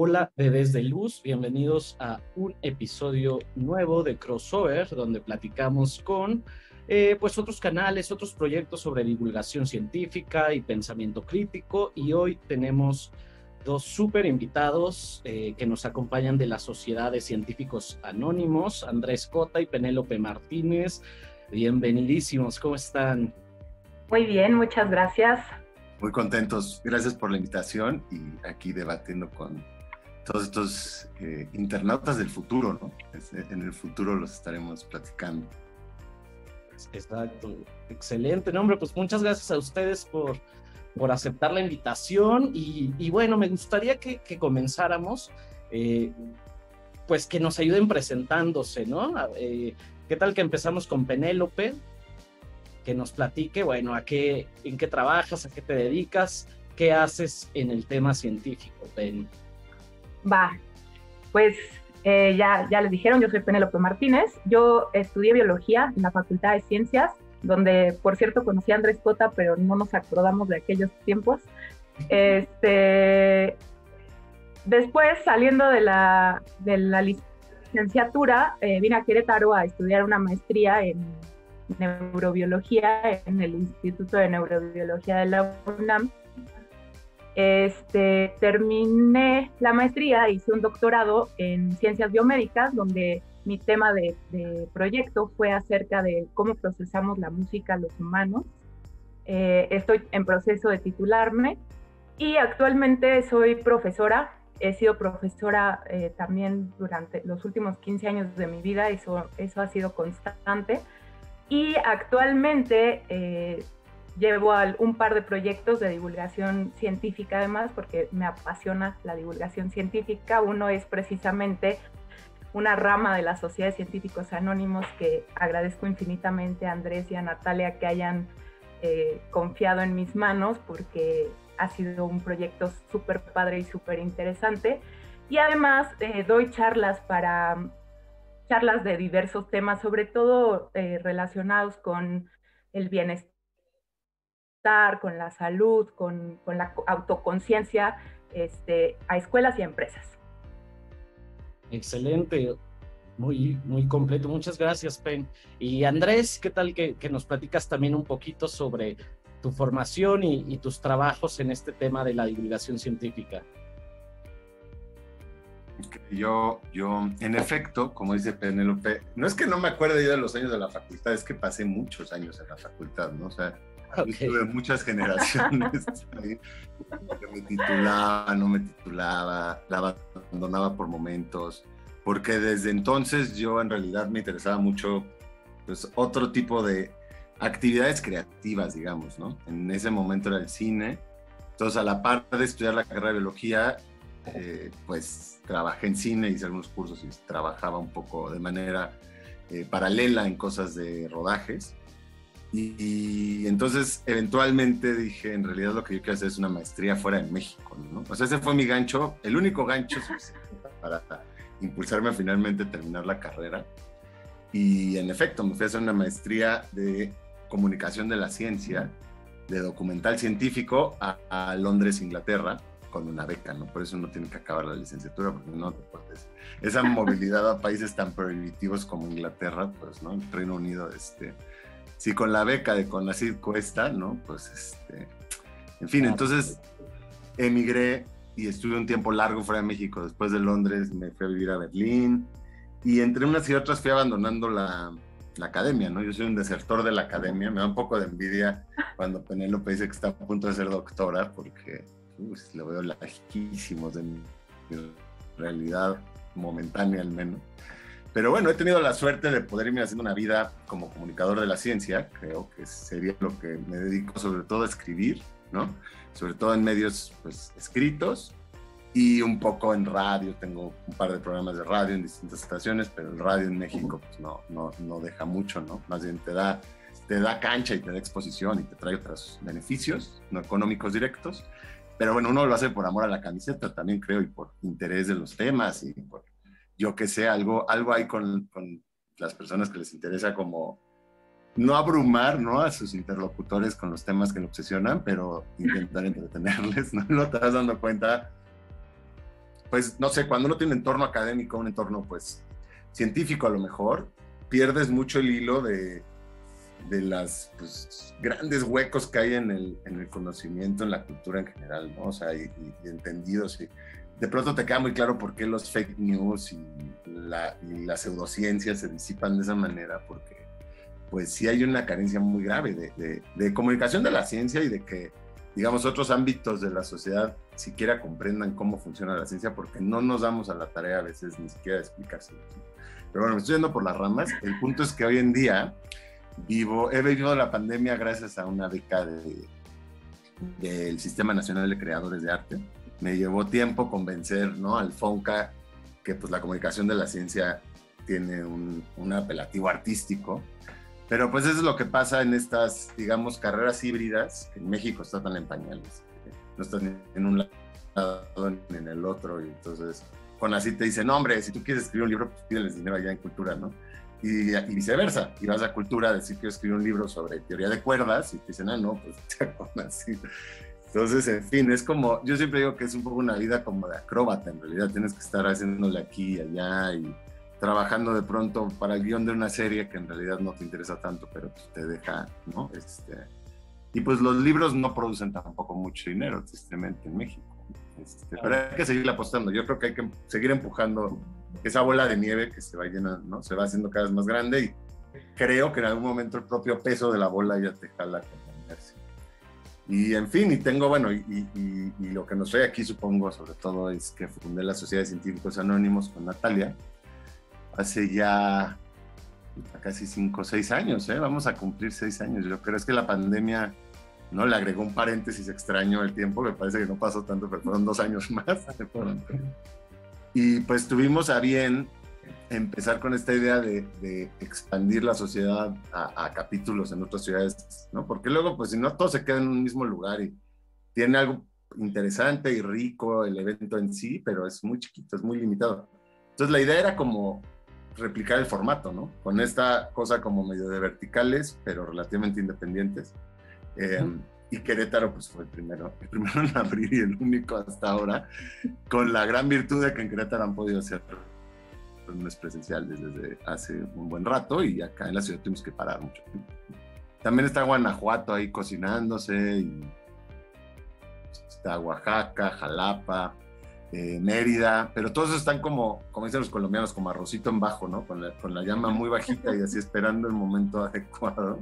Hola bebés de luz, bienvenidos a un episodio nuevo de Crossover donde platicamos con eh, pues otros canales, otros proyectos sobre divulgación científica y pensamiento crítico y hoy tenemos dos súper invitados eh, que nos acompañan de la Sociedad de Científicos Anónimos, Andrés Cota y Penélope Martínez. Bienvenidísimos, ¿cómo están? Muy bien, muchas gracias. Muy contentos, gracias por la invitación y aquí debatiendo con todos estos eh, internautas del futuro, ¿no? En el futuro los estaremos platicando. Exacto, excelente, nombre. Pues muchas gracias a ustedes por, por aceptar la invitación y, bueno, me gustaría que, comenzáramos, eh, pues que nos ayuden presentándose, ¿no? Eh, ¿Qué tal que empezamos con Penélope? Que nos platique, bueno, a qué, en qué trabajas, a qué te dedicas, qué haces en el tema científico, Pen. Va, pues eh, ya, ya les dijeron, yo soy Penélope Martínez. Yo estudié biología en la Facultad de Ciencias, donde por cierto conocí a Andrés Cota, pero no nos acordamos de aquellos tiempos. Este, después, saliendo de la, de la licenciatura, eh, vine a Querétaro a estudiar una maestría en neurobiología en el Instituto de Neurobiología de la UNAM este, terminé la maestría, hice un doctorado en ciencias biomédicas, donde mi tema de, proyecto fue acerca de cómo procesamos la música los humanos. Eh, estoy en proceso de titularme y actualmente soy profesora. He sido profesora eh, también durante los últimos 15 años de mi vida, eso, eso ha sido constante. Y actualmente eh, llevo un par de proyectos de divulgación científica además, porque me apasiona la divulgación científica. Uno es precisamente una rama de la Sociedad de Científicos Anónimos que agradezco infinitamente a Andrés y a Natalia que hayan eh, confiado en mis manos porque ha sido un proyecto súper padre y súper interesante. Y además eh, doy charlas para charlas de diversos temas, sobre todo eh, relacionados con el bienestar con la salud, con, la autoconciencia este, a escuelas y empresas. Excelente, muy, muy completo. Muchas gracias, Pen. Y Andrés, ¿qué tal que, nos platicas también un poquito sobre tu formación y, tus trabajos en este tema de la divulgación científica? Yo, yo, en efecto, como dice Penélope, no es que no me acuerde yo de los años de la facultad, es que pasé muchos años en la facultad, ¿no? O sea, Tuve muchas generaciones me titulaba, no me titulaba, la abandonaba por momentos, porque desde entonces yo en realidad me interesaba mucho pues, otro tipo de actividades creativas, digamos, ¿no? En ese momento era el cine. Entonces, a la par de estudiar la carrera de biología, eh, pues trabajé en cine, hice algunos cursos y trabajaba un poco de manera eh, paralela en cosas de rodajes. Y, entonces eventualmente dije, en realidad lo que yo quiero hacer es una maestría fuera de México, ¿no? O sea, ese fue mi gancho, el único gancho para impulsarme a finalmente terminar la carrera. Y en efecto, me fui a hacer una maestría de comunicación de la ciencia, de documental científico a, Londres, Inglaterra, con una beca, ¿no? Por eso uno tiene que acabar la licenciatura, porque no te puedes. Esa movilidad a países tan prohibitivos como Inglaterra, pues, ¿no? El Reino Unido, este si con la beca de Conacid cuesta, ¿no? Pues este, en fin, entonces emigré y estuve un tiempo largo fuera de México. Después de Londres me fui a vivir a Berlín y entre unas y otras fui abandonando la, la academia, ¿no? Yo soy un desertor de la academia, me da un poco de envidia cuando Penélope dice que está a punto de ser doctora porque le veo lejísimos de mi realidad momentánea al menos. Pero bueno, he tenido la suerte de poder irme haciendo una vida como comunicador de la ciencia, creo que sería lo que me dedico sobre todo a escribir, ¿no? Sobre todo en medios pues, escritos y un poco en radio, tengo un par de programas de radio en distintas estaciones, pero el radio en México pues, no, no, no deja mucho, ¿no? Más bien te da, te da cancha y te da exposición y te trae otros beneficios, no económicos directos, pero bueno, uno lo hace por amor a la camiseta también creo y por interés de los temas y por yo que sé, algo, algo hay con, con, las personas que les interesa como no abrumar ¿no? a sus interlocutores con los temas que le obsesionan, pero intentar entretenerles, ¿no? Lo vas dando cuenta pues, no sé, cuando uno tiene un entorno académico, un entorno, pues, científico a lo mejor, pierdes mucho el hilo de, de las pues, grandes huecos que hay en el, en el, conocimiento, en la cultura en general, ¿no? O sea, y, entendidos. Y de pronto te queda muy claro por qué los fake news y la, y se disipan de esa manera, porque pues sí hay una carencia muy grave de, de, de, comunicación de la ciencia y de que, digamos, otros ámbitos de la sociedad siquiera comprendan cómo funciona la ciencia, porque no nos damos a la tarea a veces ni siquiera de explicárselo. Pero bueno, me estoy yendo por las ramas. El punto es que hoy en día vivo, he vivido la pandemia gracias a una beca de, del Sistema Nacional de Creadores de Arte. Me llevó tiempo convencer ¿no? al FONCA que pues, la comunicación de la ciencia tiene un, un, apelativo artístico. Pero pues eso es lo que pasa en estas, digamos, carreras híbridas, que en México está tan en pañales. No están en un lado ni en el otro. Y entonces, con así te dice, no, hombre, si tú quieres escribir un libro, pues pídeles dinero allá en cultura, ¿no? y, viceversa. Y vas a cultura a decir que yo escribí un libro sobre teoría de cuerdas y te dicen, ah, no, pues te así. Entonces, en fin, es como, yo siempre digo que es un poco una vida como de acróbata, en realidad tienes que estar haciéndole aquí y allá y trabajando de pronto para el guion de una serie que en realidad no te interesa tanto, pero pues te deja, ¿no? Este, y pues los libros no producen tampoco mucho dinero, tristemente, en México. Este, pero hay que seguir apostando. Yo creo que hay que seguir empujando esa bola de nieve que se va llenando, ¿no? Se va haciendo cada vez más grande y creo que en algún momento el propio peso de la bola ya te jala con la inercia. Y en fin, y tengo, bueno, y, y, lo que nos trae aquí supongo sobre todo es que fundé la Sociedad de Científicos Anónimos con Natalia hace ya casi cinco o seis años, ¿eh? Vamos a cumplir seis años. Yo creo es que la pandemia ¿no? Le agregó un paréntesis extraño el tiempo, me parece que no pasó tanto, pero fueron dos años más. Y pues tuvimos a bien empezar con esta idea de, expandir la sociedad a, capítulos en otras ciudades, ¿no? Porque luego, pues si no, todo se queda en un mismo lugar y tiene algo interesante y rico el evento en sí, pero es muy chiquito, es muy limitado. Entonces la idea era como replicar el formato, ¿no? Con esta cosa como medio de verticales, pero relativamente independientes. Eh, y Querétaro pues fue el primero, el primero en abrir y el único hasta ahora, con la gran virtud de que en Querétaro han podido hacer reuniones presenciales desde hace un buen rato y acá en la ciudad tuvimos que parar mucho También está Guanajuato ahí cocinándose, y está Oaxaca, Jalapa, eh, Mérida, pero todos están como, como dicen los colombianos, como arrocito en bajo, ¿no? Con la, con la llama muy bajita y así esperando el momento adecuado.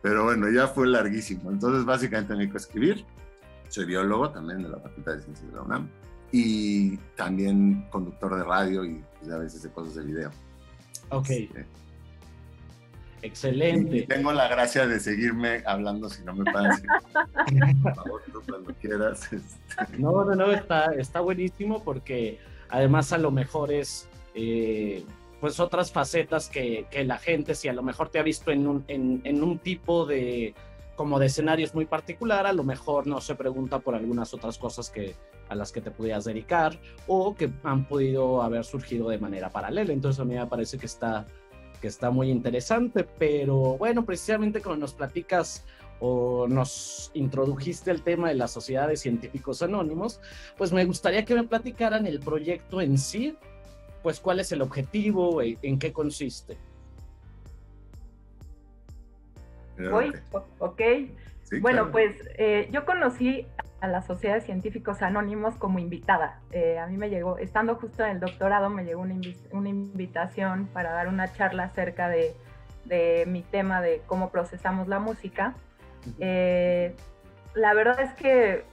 Pero bueno, ya fue larguísimo. Entonces, básicamente me que escribir. Soy biólogo también de la Facultad de Ciencias de la UNAM. Y también conductor de radio y pues, a veces de cosas de video. Ok. Este, Excelente. tengo la gracia de seguirme hablando si no me parece. Por favor, tú cuando quieras. Este. No, no, no, está, está buenísimo porque además a lo mejor es eh, pues otras facetas que, que, la gente, si a lo mejor te ha visto en un, en, en un tipo de como de escenarios muy particular, a lo mejor no se pregunta por algunas otras cosas que, a las que te pudieras dedicar o que han podido haber surgido de manera paralela. Entonces a mí me parece que está, que está muy interesante, pero bueno, precisamente cuando nos platicas o nos introdujiste el tema de la Sociedad de Científicos Anónimos, pues me gustaría que me platicaran el proyecto en sí, pues cuál es el objetivo, en qué consiste. Voy, ok. bueno, pues eh, yo conocí a la Sociedad de Científicos Anónimos como invitada. Eh, a mí me llegó, estando justo en el doctorado, me llegó una, una invitación para dar una charla acerca de, de, mi tema de cómo procesamos la música. la verdad es que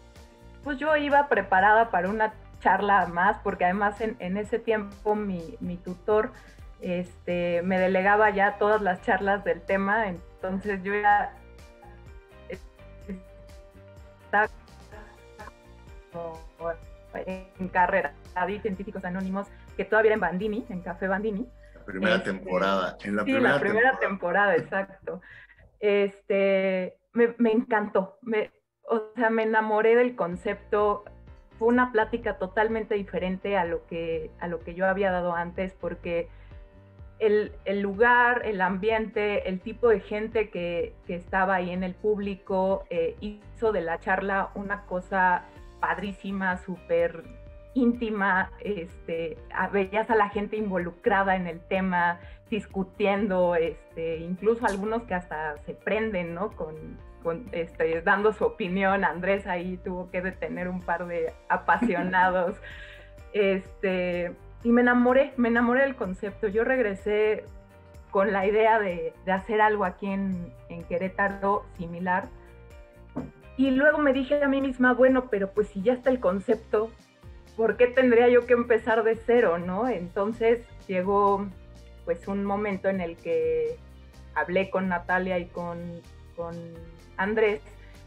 pues yo iba preparada para una charla más, porque además en, en ese tiempo mi, mi, tutor este, me delegaba ya todas las charlas del tema, entonces yo ya estaba en carrera, había científicos anónimos que todavía en Bandini, en Café Bandini. La primera este, temporada, en la sí, primera, la primera temporada. exacto. Este, me, me encantó, me, o sea, me enamoré del concepto fue una plática totalmente diferente a lo que, a lo que yo había dado antes, porque el, el lugar, el ambiente, el tipo de gente que, que estaba ahí en el público eh, hizo de la charla una cosa padrísima, súper íntima, este, veías a la gente involucrada en el tema, discutiendo, este, incluso algunos que hasta se prenden, ¿no? Con, este, dando su opinión. Andrés ahí tuvo que detener un par de apasionados. este, y me enamoré, me enamoré del concepto. Yo regresé con la idea de, hacer algo aquí en, en, Querétaro similar. Y luego me dije a mí misma, bueno, pero pues si ya está el concepto, ¿por qué tendría yo que empezar de cero, no? Entonces llegó pues un momento en el que hablé con Natalia y con, con Andrés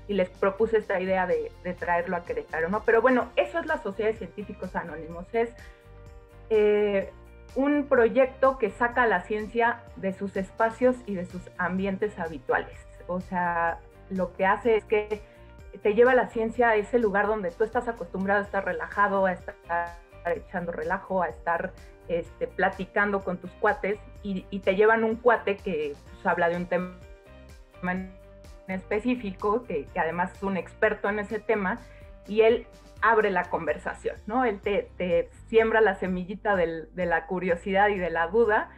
y les propuse esta idea de, de, traerlo a Querétaro, ¿no? Pero bueno, eso es la Sociedad de Científicos Anónimos, es eh, un proyecto que saca a la ciencia de sus espacios y de sus ambientes habituales. O sea, lo que hace es que te lleva la ciencia a ese lugar donde tú estás acostumbrado a estar relajado, a estar echando relajo, a estar este, platicando con tus cuates y, te llevan un cuate que pues, habla de un tema específico, que, que además es un experto en ese tema, y él abre la conversación, ¿no? Él te, siembra la semillita de la curiosidad y de la duda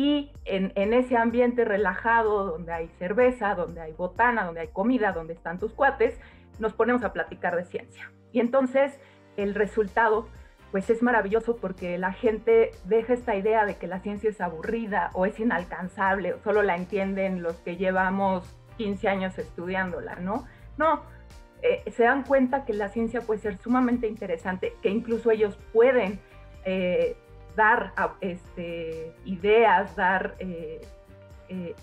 y en, ese ambiente relajado donde hay cerveza, donde hay botana, donde hay comida, donde están tus cuates, nos ponemos a platicar de ciencia. Y entonces el resultado pues es maravilloso porque la gente deja esta idea de que la ciencia es aburrida o es inalcanzable o solo la entienden los que llevamos 15 años estudiándola, ¿no? No, eh, se dan cuenta que la ciencia puede ser sumamente interesante, que incluso ellos pueden eh, dar este, ideas, dar, eh,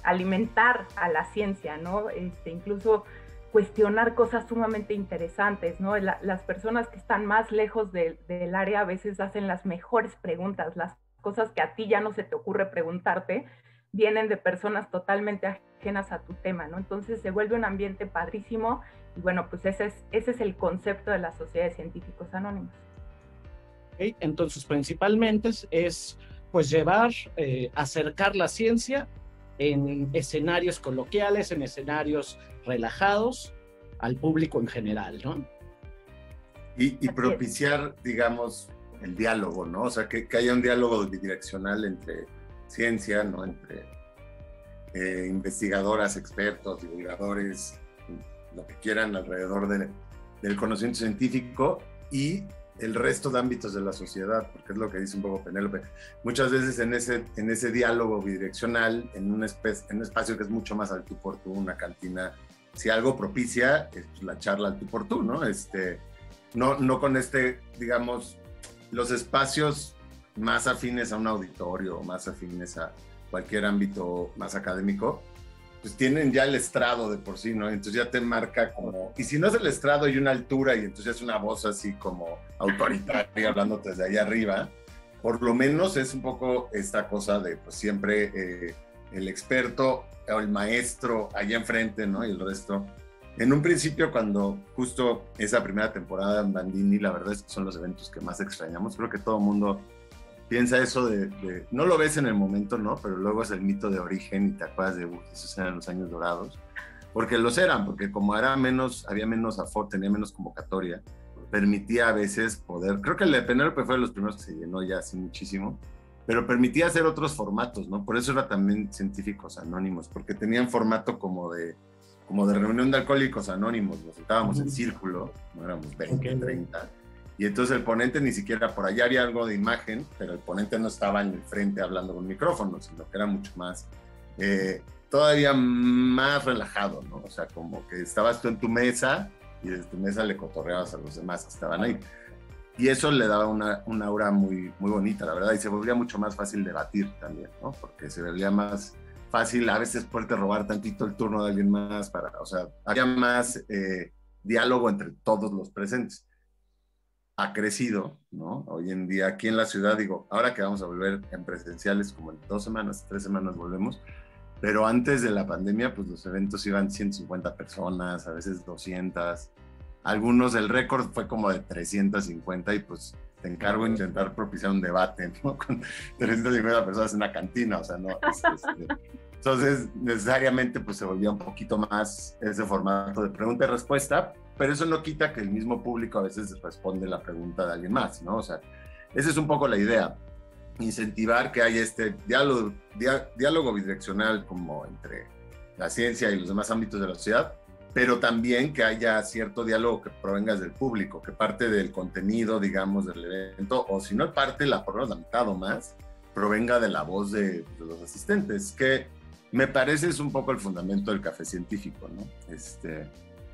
alimentar a la ciencia, ¿no? Este, incluso cuestionar cosas sumamente interesantes, ¿no? las personas que están más lejos del área a veces hacen las mejores preguntas, las cosas que a ti ya no se te ocurre preguntarte, vienen de personas totalmente ajenas a tu tema, ¿no? Entonces se vuelve un ambiente padrísimo y bueno, pues ese es, ese es el concepto de la Sociedad de Científicos Entonces, principalmente es, pues llevar, eh, acercar la ciencia en escenarios coloquiales, en escenarios relajados al público en general, ¿no? Y, y propiciar, digamos, el diálogo, ¿no? O sea, que, que, haya un diálogo bidireccional entre ciencia, ¿no? Entre eh, investigadoras, expertos, divulgadores, lo que quieran alrededor del conocimiento científico y el resto de ámbitos de la sociedad, porque es lo que dice un poco Penélope. Muchas veces en ese, en ese diálogo bidireccional, en un, en un espacio que es mucho más al tú por tú, una cantina, si algo propicia, es pues, la charla al tú por tú, ¿no? Este, no, no con este, digamos, los espacios más afines a un auditorio, más afines a cualquier ámbito más académico, pues tienen ya el estrado de por sí, ¿no? Entonces ya te marca como, y si no es el estrado y una altura y entonces es una voz así como autoritaria hablando desde ahí arriba, por lo menos es un poco esta cosa de pues siempre eh, el experto o el maestro allá enfrente, ¿no? Y el resto. En un principio, cuando justo esa primera temporada en Bandini, la verdad es que son los eventos que más extrañamos. Creo que todo el mundo piensa eso de, no lo ves en el momento, ¿no? Pero luego es el mito de origen y te acuerdas de, esos eran los años dorados. Porque los eran, porque como era menos, había menos aforo, tenía menos convocatoria, permitía a veces poder, creo que el de Penélope fue de los primeros que se llenó ya así muchísimo, pero permitía hacer otros formatos, ¿no? Por eso era también científicos anónimos, porque tenían formato como de, como de reunión de alcohólicos anónimos, nos sentábamos en círculo, no éramos 20, 30, y entonces el ponente ni siquiera, por allá había algo de imagen, pero el ponente no estaba en el frente hablando con micrófono, sino que era mucho más, eh, todavía más relajado, ¿no? O sea, como que estabas tú en tu mesa y desde tu mesa le cotorreabas a los demás que estaban ahí. Y eso le daba una, una aura muy, muy bonita, la verdad, y se volvía mucho más fácil debatir también, ¿no? Porque se volvía más fácil a veces poderte robar tantito el turno de alguien más para, o sea, había más eh, diálogo entre todos los presentes ha crecido, ¿no? Hoy en día aquí en la ciudad, digo, ahora que vamos a volver en presenciales, como en dos semanas, tres semanas volvemos, pero antes de la pandemia, pues los eventos iban 150 personas, a veces 200. Algunos, el récord fue como de 350 y pues te encargo de intentar propiciar un debate, ¿no? Con 350 personas en una cantina, o sea, no. Este, entonces, necesariamente, pues se volvía un poquito más ese formato de pregunta y respuesta, pero eso no quita que el mismo público a veces responde la pregunta de alguien más, ¿no? O sea, esa es un poco la idea, incentivar que haya este diálogo, bidireccional como entre la ciencia y los demás ámbitos de la sociedad, pero también que haya cierto diálogo que provenga del público, que parte del contenido, digamos, del evento, o si no parte, la, por lo menos la mitad o más, provenga de la voz de, de los asistentes, que me parece es un poco el fundamento del café científico, ¿no? Este,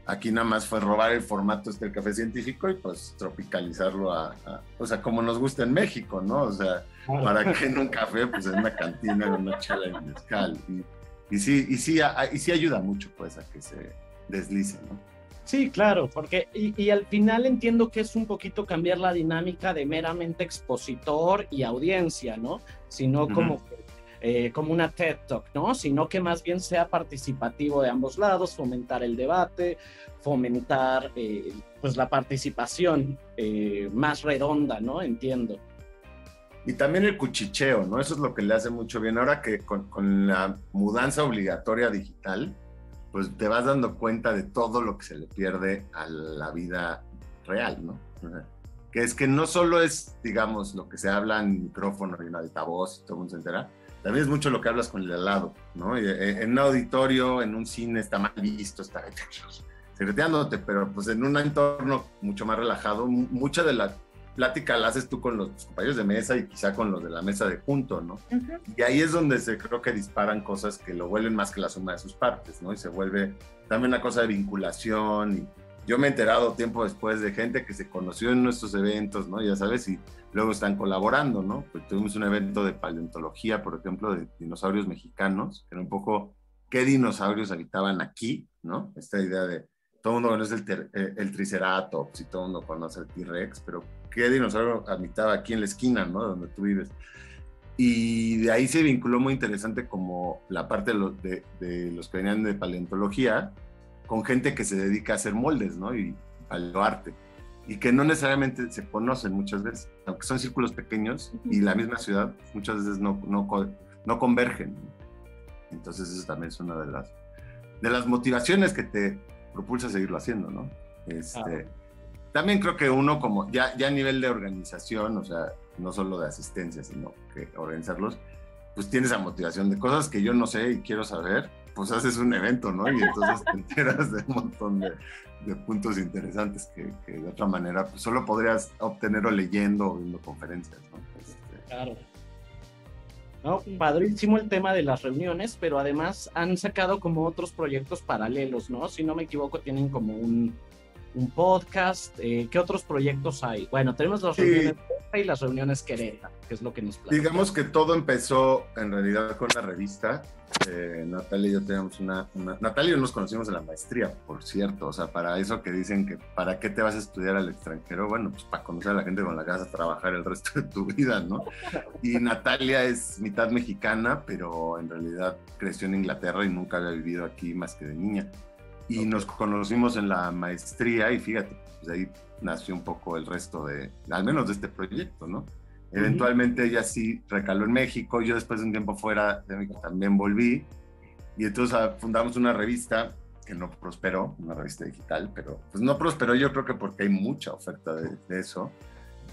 aquí nada más fue robar el formato este del café científico y pues tropicalizarlo a, o sea, como nos gusta en México, ¿no? O sea, para que en un café, pues en una cantina, en una chela y mezcal. Y, y, sí, y, sí, y sí ayuda mucho, pues, a que se deslice, ¿no? Sí, claro, porque y, y, al final entiendo que es un poquito cambiar la dinámica de meramente expositor y audiencia, ¿no? Sino como eh, como una TED Talk, ¿no? Sino que más bien sea participativo de ambos lados, fomentar el debate, fomentar eh, pues la participación eh, más redonda, ¿no? Entiendo. Y también el cuchicheo, ¿no? Eso es lo que le hace mucho bien. Ahora que con, con la mudanza obligatoria digital, pues te vas dando cuenta de todo lo que se le pierde a la vida real, ¿no? que es que no solo es, digamos, lo que se habla en micrófono y en altavoz y todo el mundo se entera, también es mucho lo que hablas con el al lado, ¿no? Eh, en un auditorio, en un cine está mal visto, está secreteándote, pero pues en un entorno mucho más relajado, mucha de la plática la haces tú con los compañeros de mesa y quizá con los de la mesa de junto, ¿no? Y ahí es donde se creo que disparan cosas que lo vuelven más que la suma de sus partes, ¿no? Y se vuelve también una cosa de vinculación y yo me he enterado tiempo después de gente que se conoció en nuestros eventos, ¿no? Ya sabes, y luego están colaborando, ¿no? Pues tuvimos un evento de paleontología, por ejemplo, de dinosaurios mexicanos, que era un poco qué dinosaurios habitaban aquí, ¿no? Esta idea de todo el mundo conoce el, eh, el Triceratops y todo el mundo conoce el T-Rex, pero qué dinosaurio habitaba aquí en la esquina, ¿no? Donde tú vives. Y de ahí se vinculó muy interesante como la parte de, los, de, de los que venían de paleontología, con gente que se dedica a hacer moldes, ¿no? Y al arte. Y que no necesariamente se conocen muchas veces, aunque son círculos pequeños y la misma ciudad muchas veces no, no, no convergen. Entonces eso también es una de las, de las motivaciones que te propulsa a seguirlo haciendo, ¿no? Este, También creo que uno como ya, ya a nivel de organización, o sea, no solo de asistencia, sino que organizarlos, pues tienes esa motivación de cosas que yo no sé y quiero saber, pues haces un evento, ¿no? Y entonces te enteras de un montón de, de puntos interesantes que, que, de otra manera pues solo podrías obtener o leyendo o viendo conferencias, ¿no? Este... Claro. No, padrísimo el tema de las reuniones, pero además han sacado como otros proyectos paralelos, ¿no? Si no me equivoco, tienen como un, un podcast. Eh, ¿Qué otros proyectos hay? Bueno, tenemos las sí. reuniones y las reuniones Quereta, que es lo que nos platica. Digamos que todo empezó en realidad con la revista. Eh, Natalia y yo teníamos una, una, Natalia y yo nos conocimos en la maestría, por cierto. O sea, para eso que dicen que para qué te vas a estudiar al extranjero, bueno, pues para conocer a la gente con la que vas a trabajar el resto de tu vida, ¿no? Y Natalia es mitad mexicana, pero en realidad creció en Inglaterra y nunca había vivido aquí más que de niña y okay. nos conocimos en la maestría y fíjate, pues ahí nació un poco el resto de, al menos de este proyecto, ¿no? Eventualmente ella sí recaló en México, yo después de un tiempo fuera de México también volví. Y entonces fundamos una revista que no prosperó, una revista digital, pero pues no prosperó yo creo que porque hay mucha oferta de, de eso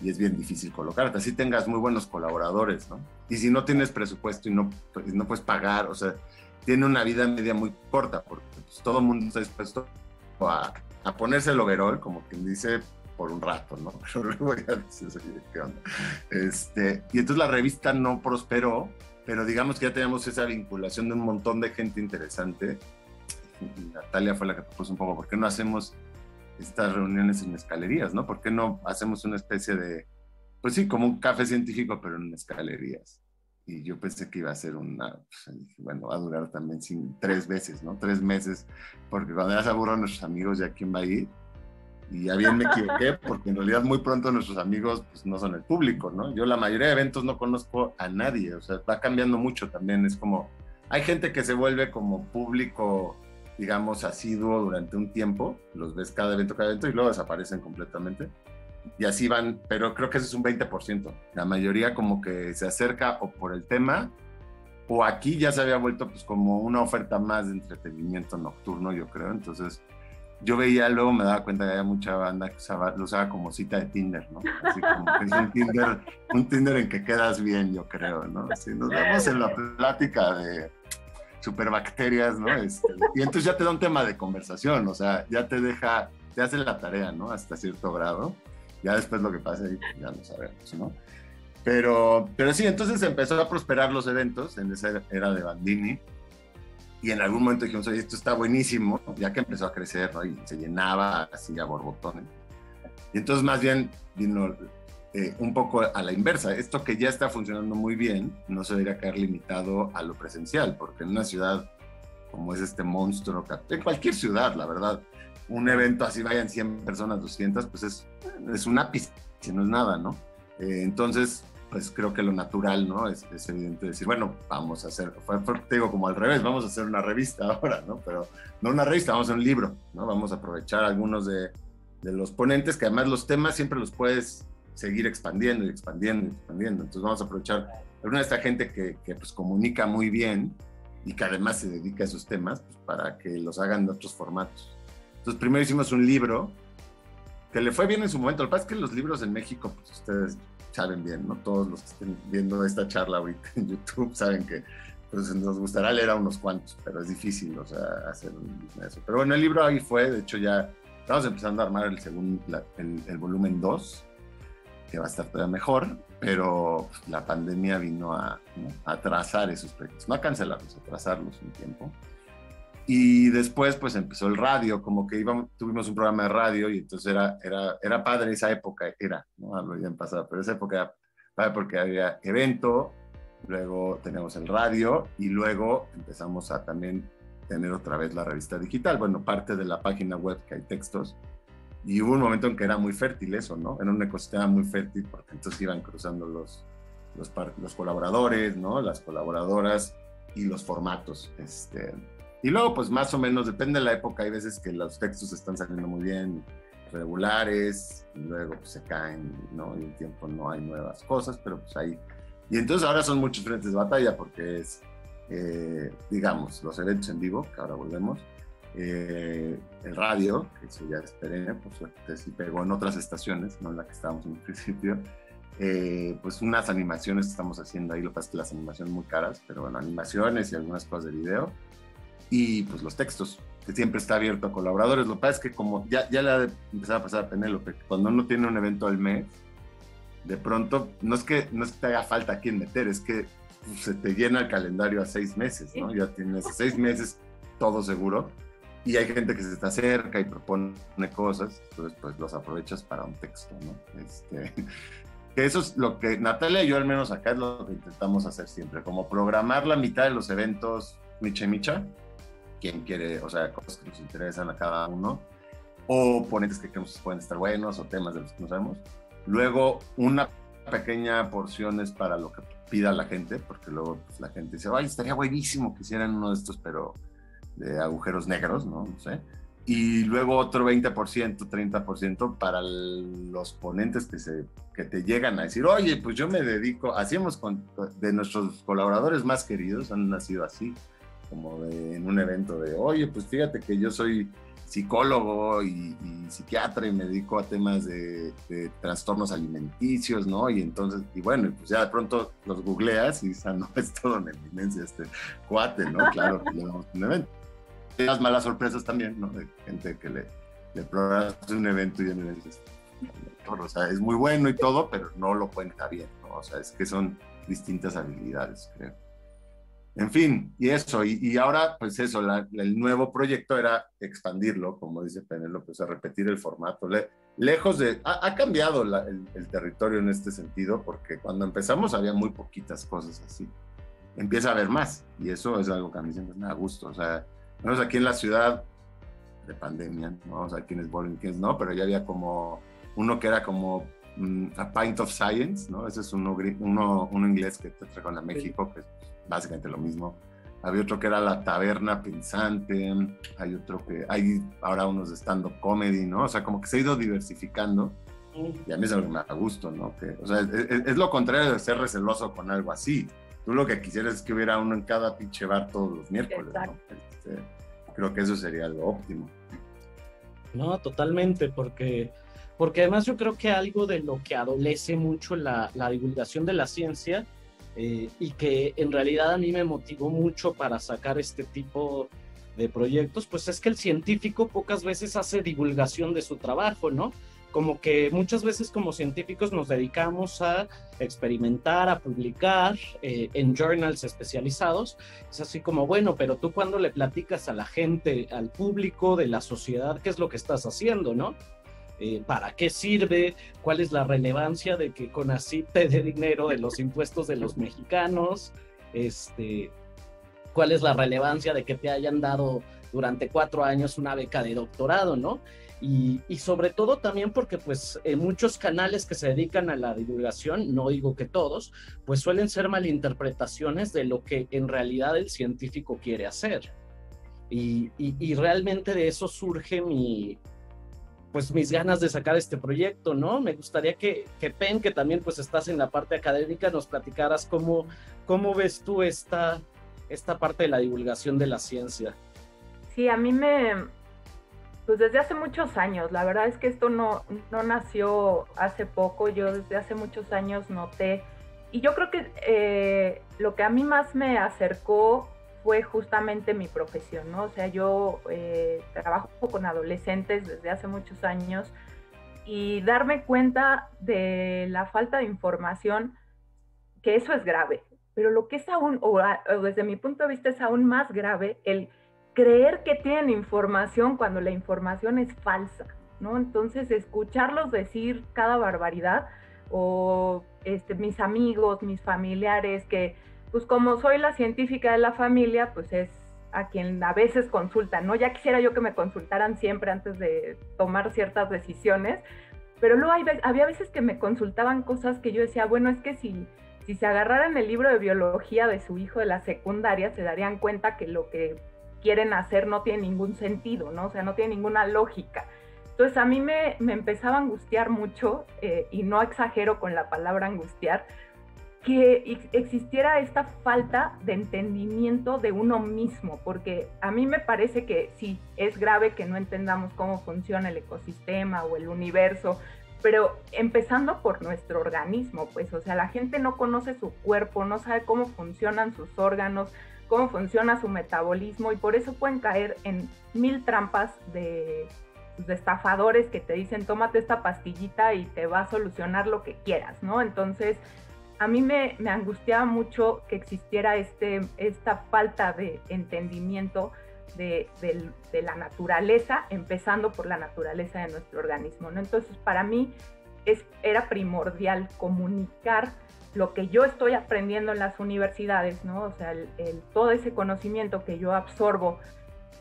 y es bien difícil colocarte, así tengas muy buenos colaboradores, ¿no? Y si no tienes presupuesto y no, no puedes pagar, o sea, tiene una vida media muy corta, porque pues, todo el mundo está dispuesto a, a, ponerse el overall, como quien dice, por un rato, ¿no? Pero luego ya dices, oye, ¿qué onda? Este, y entonces la revista no prosperó, pero digamos que ya teníamos esa vinculación de un montón de gente interesante. Y Natalia fue la que propuso un poco, ¿por qué no hacemos estas reuniones en escalerías, ¿no? ¿Por qué no hacemos una especie de, pues sí, como un café científico, pero en escalerías? y yo pensé que iba a ser una, pues, bueno, va a durar también sin, tres veces, ¿no? Tres meses, porque cuando ya se aburran nuestros amigos, ¿ya quién va a ir? Y ya bien me equivoqué, porque en realidad muy pronto nuestros amigos pues, no son el público, ¿no? Yo la mayoría de eventos no conozco a nadie, o sea, va cambiando mucho también, es como, hay gente que se vuelve como público, digamos, asiduo durante un tiempo, los ves cada evento, cada evento, y luego desaparecen completamente y así van, pero creo que eso es un 20%. La mayoría como que se acerca o por el tema, o aquí ya se había vuelto pues como una oferta más de entretenimiento nocturno, yo creo. Entonces, yo veía, luego me daba cuenta que había mucha banda que usaba, lo usaba como cita de Tinder, ¿no? Así como que es un Tinder, un Tinder en que quedas bien, yo creo, ¿no? Así nos vemos en la plática de superbacterias, ¿no? Este, y entonces ya te da un tema de conversación, o sea, ya te deja, te hace la tarea, ¿no? Hasta cierto grado. Ya después lo que pasa ahí, pues, ya lo sabemos, ¿no? Pero, pero sí, entonces empezó a prosperar los eventos en esa era de Bandini y en algún momento dijimos, oye, esto está buenísimo, ya que empezó a crecer, ¿no? Y se llenaba así a borbotones. Y entonces más bien vino eh, un poco a la inversa. Esto que ya está funcionando muy bien, no se debería quedar limitado a lo presencial, porque en una ciudad como es este monstruo, en cualquier ciudad, la verdad, un evento así vayan 100 personas, 200, pues es, es un ápice, no es nada, ¿no? Eh, entonces, pues creo que lo natural, ¿no? Es, es, evidente decir, bueno, vamos a hacer, fue, te digo como al revés, vamos a hacer una revista ahora, ¿no? Pero no una revista, vamos a un libro, ¿no? Vamos a aprovechar algunos de, de los ponentes, que además los temas siempre los puedes seguir expandiendo y expandiendo y expandiendo. Entonces vamos a aprovechar alguna de esta gente que, que pues comunica muy bien y que además se dedica a esos temas, pues, para que los hagan de otros formatos. Entonces primero hicimos un libro que le fue bien en su momento. Lo que pasa es que los libros en México, pues ustedes saben bien, ¿no? Todos los que estén viendo esta charla ahorita en YouTube saben que pues, nos gustará leer a unos cuantos, pero es difícil, o sea, hacer eso. Pero bueno, el libro ahí fue, de hecho ya estamos empezando a armar el, segundo, el, volumen 2, que va a estar todavía mejor, pero la pandemia vino a, a atrasar esos proyectos, no a cancelarlos, a atrasarlos un tiempo. Y después pues empezó el radio, como que íbamos, tuvimos un programa de radio y entonces era, era, era padre esa época, era, no ya en pasado, pero esa época era padre porque había evento, luego teníamos el radio y luego empezamos a también tener otra vez la revista digital, bueno, parte de la página web que hay textos. Y hubo un momento en que era muy fértil eso, ¿no? Era un ecosistema muy fértil porque entonces iban cruzando los, los, los colaboradores, ¿no? Las colaboradoras y los formatos. Este, y luego, pues más o menos, depende de la época, hay veces que los textos están saliendo muy bien, regulares, y luego pues, se caen, ¿no? Y el tiempo no hay nuevas cosas, pero pues ahí. Y entonces ahora son muchos frentes de batalla porque es, eh, digamos, los eventos en vivo, que ahora volvemos, eh, el radio, que eso ya esperé, por suerte sí pegó en otras estaciones, no en la que estábamos en el principio, eh, pues unas animaciones que estamos haciendo ahí, lo que pasa es que las animaciones muy caras, pero bueno, animaciones y algunas cosas de video y pues los textos, que siempre está abierto a colaboradores. Lo que pasa es que como ya, ya le ha empezado a pasar a Penélope, cuando uno tiene un evento al mes, de pronto no es que no es que te haga falta a quién meter, es que pues, se te llena el calendario a seis meses, ¿no? Ya tienes seis meses todo seguro y hay gente que se está cerca y propone cosas, entonces pues los aprovechas para un texto, ¿no? Este, que eso es lo que Natalia y yo al menos acá es lo que intentamos hacer siempre, como programar la mitad de los eventos micha y micha quién quiere, o sea, cosas que nos interesan a cada uno, o ponentes que creemos que pueden estar buenos, o temas de los que no sabemos. Luego, una pequeña porción es para lo que pida la gente, porque luego pues, la gente dice, ay, estaría buenísimo que hicieran uno de estos, pero de agujeros negros, ¿no? No sé. Y luego otro 20%, 30% para los ponentes que, se, que te llegan a decir, oye, pues yo me dedico, hacíamos con, de nuestros colaboradores más queridos, han nacido así, como en un evento de, oye, pues fíjate que yo soy psicólogo y, psiquiatra y me dedico a temas de, trastornos alimenticios, ¿no? Y entonces, y bueno, pues ya de pronto los googleas y ah, no, es todo una eminencia este cuate, ¿no? Claro, un evento. Las malas sorpresas también, ¿no? De gente que le, le programas un evento y ya me dices, o sea, es muy bueno y todo, pero no lo cuenta bien, ¿no? O sea, es que son distintas habilidades, creo. En fin, y eso, y, ahora, pues eso, el nuevo proyecto era expandirlo, como dice Penélope, o sea, repetir el formato. lejos de. Ha, cambiado el, territorio en este sentido, porque cuando empezamos había muy poquitas cosas así. Empieza a haber más, y eso es algo que a mí siempre me da gusto. O sea, menos aquí en la ciudad de pandemia, ¿no? O sea, quienes vuelven, quienes no, pero ya había como uno que era como mm, A Pint of Science, ¿no? Ese es uno, uno, uno inglés que te trajo a México, que básicamente lo mismo. Había otro que era La Taberna Pensante, hay otro que, hay ahora unos de stand-up comedy, ¿no? O sea, como que se ha ido diversificando y a mí es algo que me da gusto, ¿no? Que, o sea, es, lo contrario de ser receloso con algo así. Tú lo que quisieras es que hubiera uno en cada pinche bar todos los miércoles, ¿no? Este, creo que eso sería lo óptimo. No, totalmente, porque, porque además yo creo que algo de lo que adolece mucho la, la divulgación de la ciencia eh, y que en realidad a mí me motivó mucho para sacar este tipo de proyectos, pues es que el científico pocas veces hace divulgación de su trabajo, ¿no? Como que muchas veces como científicos nos dedicamos a experimentar, a publicar eh, en journals especializados. Es así como, bueno, pero tú cuando le platicas a la gente, al público de la sociedad, ¿qué es lo que estás haciendo, no? Eh, para qué sirve, cuál es la relevancia de que con así te dé dinero de los impuestos de los mexicanos, este, cuál es la relevancia de que te hayan dado durante cuatro años una beca de doctorado, ¿no? Y, sobre todo también porque pues muchos canales que se dedican a la divulgación, no digo que todos, pues suelen ser malinterpretaciones de lo que en realidad el científico quiere hacer. Y, y realmente de eso surge mi, pues mis ganas de sacar este proyecto, ¿no? Me gustaría que, que Pen, que también pues estás en la parte académica, nos platicaras cómo, cómo ves tú esta, esta parte de la divulgación de la ciencia. Sí, a mí me, pues desde hace muchos años, la verdad es que esto no, no nació hace poco, yo desde hace muchos años noté, y yo creo que eh, lo que a mí más me acercó fue justamente mi profesión, ¿no? O sea, yo eh, trabajo con adolescentes desde hace muchos años y darme cuenta de la falta de información, que eso es grave, pero lo que es aún, o, desde mi punto de vista es aún más grave, el creer que tienen información cuando la información es falsa, ¿no? Entonces, escucharlos decir cada barbaridad o este, mis amigos, mis familiares que pues como soy la científica de la familia, pues es a quien a veces consultan, ¿no? Ya quisiera yo que me consultaran siempre antes de tomar ciertas decisiones, pero luego había veces que me consultaban cosas que yo decía, bueno, es que si, si se agarraran el libro de biología de su hijo de la secundaria, se darían cuenta que lo que quieren hacer no tiene ningún sentido, ¿no? O sea, no tiene ninguna lógica. Entonces a mí me, me empezaba a angustiar mucho, eh, y no exagero con la palabra angustiar, que existiera esta falta de entendimiento de uno mismo, porque a mí me parece que sí, es grave que no entendamos cómo funciona el ecosistema o el universo, pero empezando por nuestro organismo, pues, o sea, la gente no conoce su cuerpo, no sabe cómo funcionan sus órganos, cómo funciona su metabolismo y por eso pueden caer en mil trampas de, de estafadores que te dicen, tómate esta pastillita y te va a solucionar lo que quieras, ¿no? Entonces, a mí me, angustiaba mucho que existiera este, esta falta de entendimiento de, la naturaleza, empezando por la naturaleza de nuestro organismo. ¿no? Entonces, para mí es, era primordial comunicar lo que yo estoy aprendiendo en las universidades, ¿no? O sea, todo ese conocimiento que yo absorbo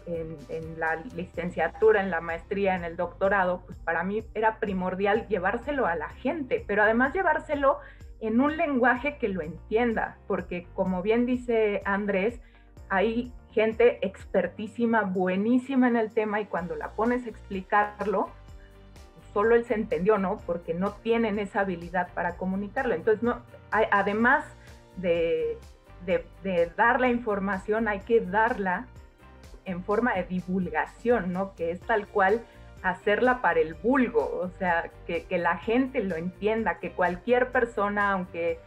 en, en, la licenciatura, en la maestría, en el doctorado, pues para mí era primordial llevárselo a la gente, pero además llevárselo en un lenguaje que lo entienda, porque como bien dice Andrés, hay gente expertísima, buenísima en el tema y cuando la pones a explicarlo, solo él se entendió, ¿no? Porque no tienen esa habilidad para comunicarlo. Entonces, no, además de, de, dar la información, hay que darla en forma de divulgación, ¿no? Que es tal cual hacerla para el vulgo, o sea, que, la gente lo entienda, que cualquier persona, aunque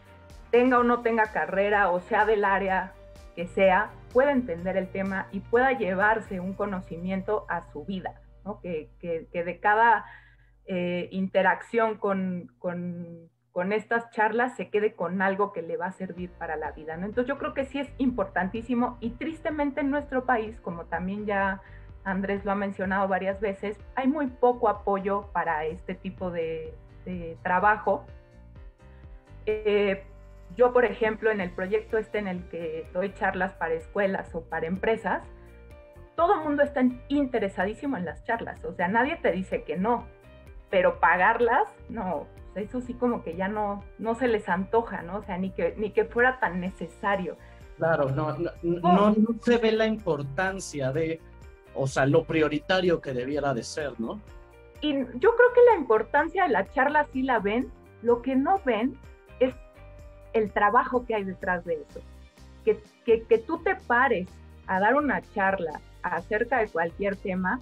tenga o no tenga carrera o sea del área que sea, pueda entender el tema y pueda llevarse un conocimiento a su vida, ¿no? que, de cada eh, interacción con, con, con, estas charlas se quede con algo que le va a servir para la vida. ¿no? Entonces yo creo que sí es importantísimo y tristemente en nuestro país, como también ya Andrés lo ha mencionado varias veces, hay muy poco apoyo para este tipo de, trabajo. Eh, yo, por ejemplo, en el proyecto este en el que doy charlas para escuelas o para empresas, todo el mundo está interesadísimo en las charlas, o sea, nadie te dice que no, pero pagarlas, no, eso sí como que ya no, no se les antoja, ¿no? O sea, ni que, ni que fuera tan necesario. Claro, no, no, no se ve la importancia de o sea, lo prioritario que debiera de ser, ¿no? Y yo creo que la importancia de la charla sí la ven, lo que no ven es el trabajo que hay detrás de eso. Que, que, que tú te pares a dar una charla acerca de cualquier tema,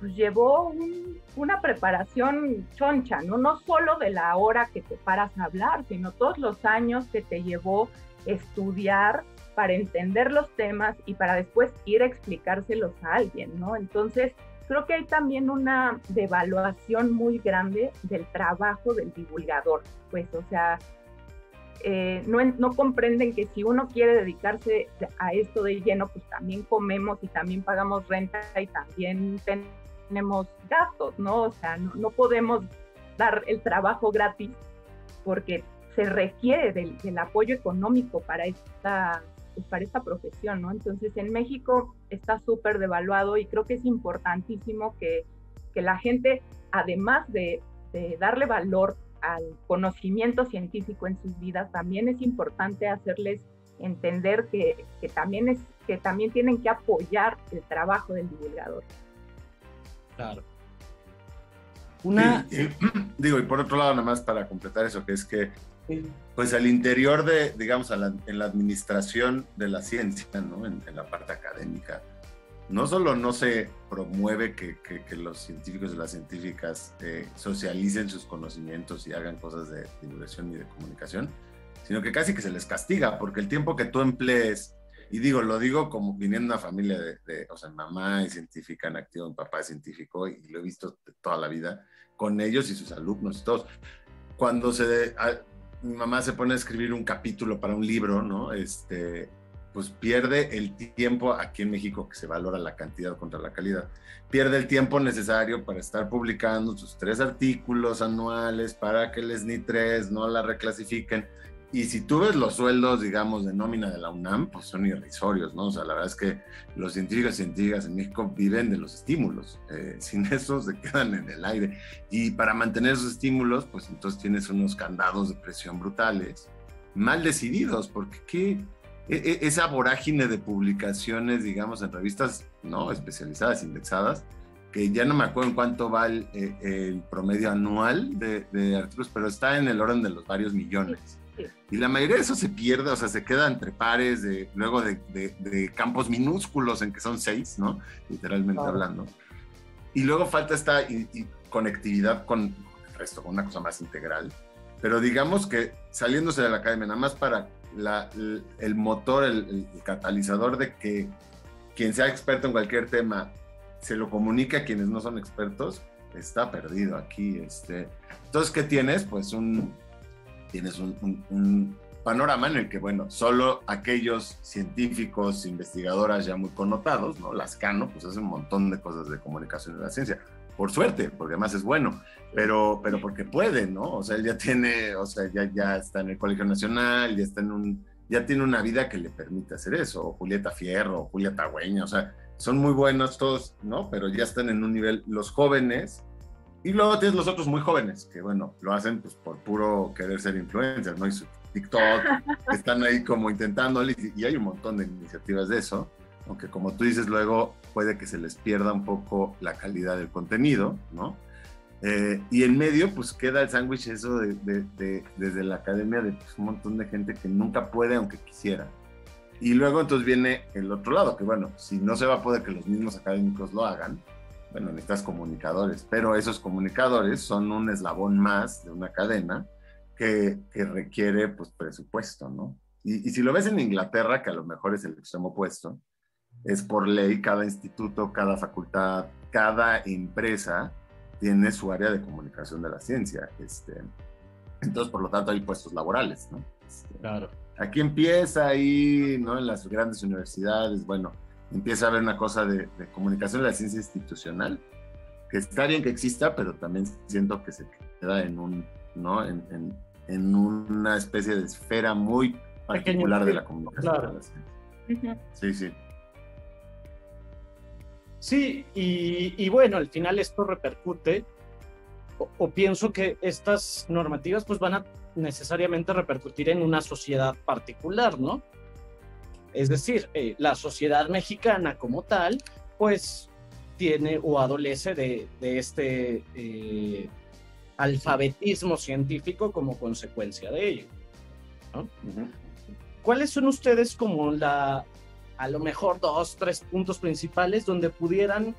pues llevó una preparación choncha, ¿no? No solo de la hora que te paras a hablar, sino todos los años que te llevó estudiar para entender los temas y para después ir a explicárselos a alguien, ¿no? Entonces, creo que hay también una devaluación muy grande del trabajo del divulgador, pues, o sea, eh, no, no, comprenden que si uno quiere dedicarse a esto de lleno, pues también comemos y también pagamos renta y también tenemos gastos, ¿no? O sea, no, podemos dar el trabajo gratis porque se requiere del, apoyo económico para esta, pues, para esta profesión, ¿no? Entonces en México está súper devaluado y creo que es importantísimo que, que la gente, además de, de darle valor al conocimiento científico en sus vidas, también es importante hacerles entender que, que, también es, que también tienen que apoyar el trabajo del divulgador. Claro. Una... digo, y por otro lado, nada más para completar eso, que es que, pues al interior de, digamos, en la administración de la ciencia, ¿no? En, la parte académica, no solo no se promueve que, los científicos y las científicas eh, socialicen sus conocimientos y hagan cosas de divulgación y de comunicación, sino que casi que se les castiga, porque el tiempo que tú emplees y digo, lo digo como viniendo de una familia de, o sea, mamá es científica en activo, mi papá es científico y lo he visto toda la vida con ellos y sus alumnos y todos. Cuando se, mi mamá se pone a escribir un capítulo para un libro, ¿no? Este, pues pierde el tiempo aquí en México que se valora la cantidad contra la calidad. Pierde el tiempo necesario para estar publicando sus tres artículos anuales para que les ni tres no la reclasifiquen y si tú ves los sueldos, digamos, de nómina de la UNAM, pues son irrisorios, ¿no? O sea, la verdad es que los científicos y científicas en México viven de los estímulos. Eh, sin eso se quedan en el aire. Y para mantener esos estímulos, pues entonces tienes unos candados de presión brutales, mal decididos, porque ¿qué? E, e, esa vorágine de publicaciones, digamos, en revistas no especializadas, indexadas, que ya no me acuerdo en cuánto va el, eh, promedio anual de, de artículos, pero está en el orden de los varios millones. Y la mayoría de eso se pierde, o sea, se queda entre pares, de, luego de, campos minúsculos en que son seis, ¿no? Literalmente hablando. Y luego falta esta conectividad con, el resto, con una cosa más integral. Pero digamos que saliéndose de la academia, nada más para el, motor, el, catalizador de que quien sea experto en cualquier tema se lo comunique a quienes no son expertos, está perdido aquí. Este. Entonces, ¿qué tienes? Pues un, tienes un, panorama en el que, bueno, solo aquellos científicos, investigadoras ya muy connotados, ¿no? Lascano, pues hace un montón de cosas de comunicación de la ciencia. Por suerte, porque además es bueno, pero, pero porque puede, ¿no? O sea, él ya tiene, o sea, ya, ya está en el Colegio Nacional, ya está en un, ya tiene una vida que le permite hacer eso, o Julieta Fierro, o Julieta Güeña, o sea, son muy buenos todos, ¿no? Pero ya están en un nivel, los jóvenes, y luego tienes los otros muy jóvenes, que bueno, lo hacen pues por puro querer ser influencers, ¿no? Y su TikTok, están ahí como intentando, y hay un montón de iniciativas de eso, aunque como tú dices, luego puede que se les pierda un poco la calidad del contenido, ¿no? Eh, y en medio, pues queda el sándwich eso de, de, desde la academia de pues, un montón de gente que nunca puede, aunque quisiera. Y luego entonces viene el otro lado, que bueno, si no se va a poder que los mismos académicos lo hagan, bueno, necesitas comunicadores, pero esos comunicadores son un eslabón más de una cadena que, que requiere pues presupuesto, ¿no? Y, y, si lo ves en Inglaterra, que a lo mejor es el extremo opuesto, es por ley, cada instituto, cada facultad, cada empresa tiene su área de comunicación de la ciencia. Este, entonces, por lo tanto, hay puestos laborales, ¿no? Este, claro. Aquí empieza ahí, ¿no? En las grandes universidades, bueno, empieza a haber una cosa de, comunicación de la ciencia institucional, que está bien que exista, pero también siento que se queda en un, ¿no? En, en, una especie de esfera muy particular de la comunicación de la ciencia. Sí, sí. Sí, y, y, bueno, al final esto repercute, o, pienso que estas normativas pues van a necesariamente repercutir en una sociedad particular, ¿no? Es decir, eh, la sociedad mexicana como tal, pues tiene o adolece de, este eh, alfabetismo científico como consecuencia de ello. ¿Cuáles son ustedes como la, a lo mejor dos, tres puntos principales donde pudieran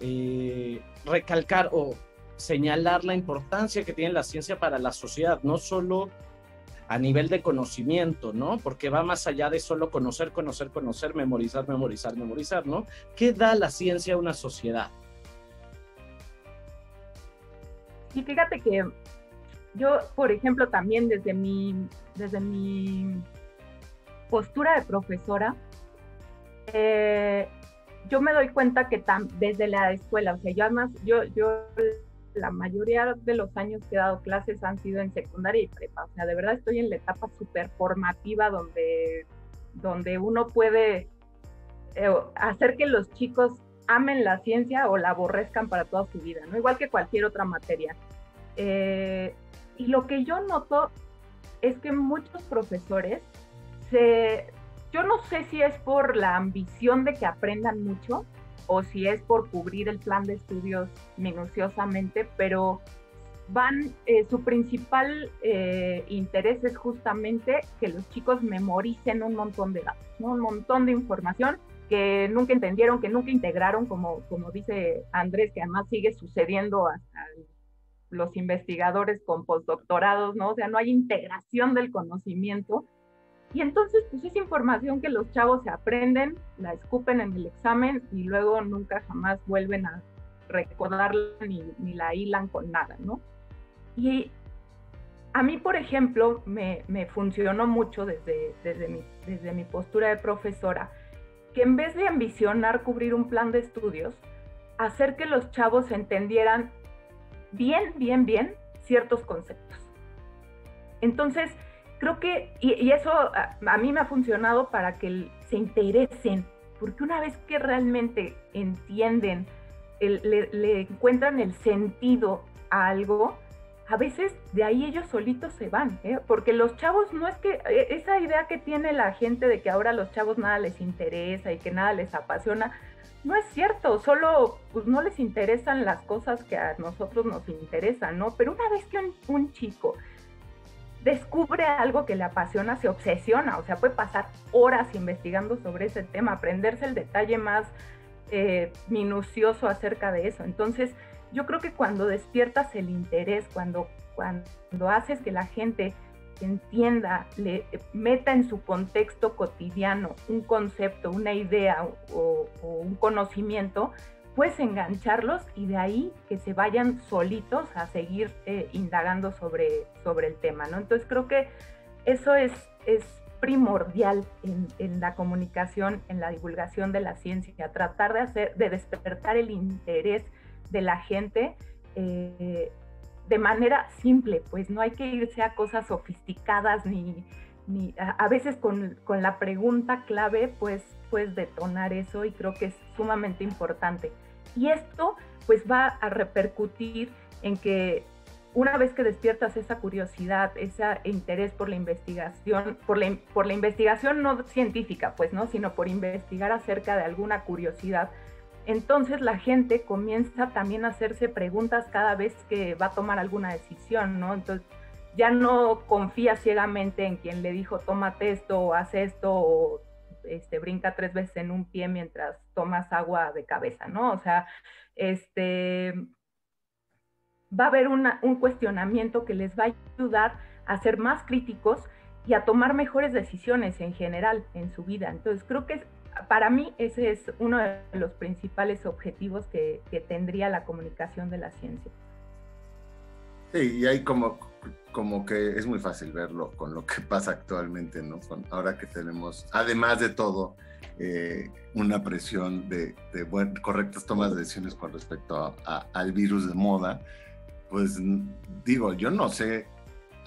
eh, recalcar o señalar la importancia que tiene la ciencia para la sociedad, no solo a nivel de conocimiento, ¿no? Porque va más allá de solo conocer, conocer, conocer, memorizar, memorizar, memorizar, ¿no? ¿Qué da la ciencia a una sociedad? Y fíjate que yo, por ejemplo, también desde mi, desde mi postura de profesora, eh, yo me doy cuenta que desde la escuela, o sea, yo además, yo, yo la mayoría de los años que he dado clases han sido en secundaria y prepa, o sea, de verdad estoy en la etapa súper formativa donde, donde uno puede eh, hacer que los chicos amen la ciencia o la aborrezcan para toda su vida, ¿no? Igual que cualquier otra materia. Eh, y lo que yo noto es que muchos profesores se, yo no sé si es por la ambición de que aprendan mucho o si es por cubrir el plan de estudios minuciosamente, pero van, eh, su principal eh, interés es justamente que los chicos memoricen un montón de datos, un montón de información que nunca entendieron, que nunca integraron, como, como dice Andrés, que además sigue sucediendo hasta los investigadores con postdoctorados, ¿no? O sea, no hay integración del conocimiento. Y entonces, pues es información que los chavos se aprenden, la escupen en el examen y luego nunca jamás vuelven a recordarla ni, la hilan con nada, ¿no? Y a mí, por ejemplo, me, me funcionó mucho desde, desde, mi, desde mi postura de profesora, que en vez de ambicionar cubrir un plan de estudios, hacer que los chavos entendieran bien, bien, bien ciertos conceptos. Entonces, creo que, y, eso a, mí me ha funcionado para que se interesen, porque una vez que realmente entienden, le, encuentran el sentido a algo, a veces de ahí ellos solitos se van, ¿eh? porque los chavos no es que, e, esa idea que tiene la gente de que ahora a los chavos nada les interesa y que nada les apasiona, no es cierto, solo pues no les interesan las cosas que a nosotros nos interesan, ¿no? Pero una vez que un, chico descubre algo que le apasiona, se obsesiona, o sea, puede pasar horas investigando sobre ese tema, aprenderse el detalle más eh, minucioso acerca de eso. Entonces, yo creo que cuando despiertas el interés, cuando, cuando haces que la gente entienda, le meta en su contexto cotidiano un concepto, una idea o, un conocimiento, puedes engancharlos y de ahí que se vayan solitos a seguir eh, indagando sobre, sobre el tema, ¿no? Entonces creo que eso es, es primordial en, la comunicación, en la divulgación de la ciencia, tratar de hacer, de despertar el interés de la gente eh, de manera simple, pues no hay que irse a cosas sofisticadas ni, ni a, veces con, la pregunta clave pues puedes detonar eso y creo que es sumamente importante. Y esto pues va a repercutir en que una vez que despiertas esa curiosidad, ese interés por la investigación, por la, por la investigación no científica, pues, ¿no? Sino por investigar acerca de alguna curiosidad, entonces la gente comienza también a hacerse preguntas cada vez que va a tomar alguna decisión, ¿no? Entonces ya no confía ciegamente en quien le dijo tómate esto haz esto o este, brinca tres veces en un pie mientras tomas agua de cabeza, ¿no? O sea, este, va a haber un cuestionamiento que les va a ayudar a ser más críticos y a tomar mejores decisiones en general en su vida. Entonces creo que para mí ese es uno de los principales objetivos que, tendría la comunicación de la ciencia. Sí, y hay como, como que es muy fácil verlo con lo que pasa actualmente, ¿no? ahora que tenemos, además de todo, eh, una presión de, correctas tomas de decisiones con respecto al virus de moda, pues digo, yo no sé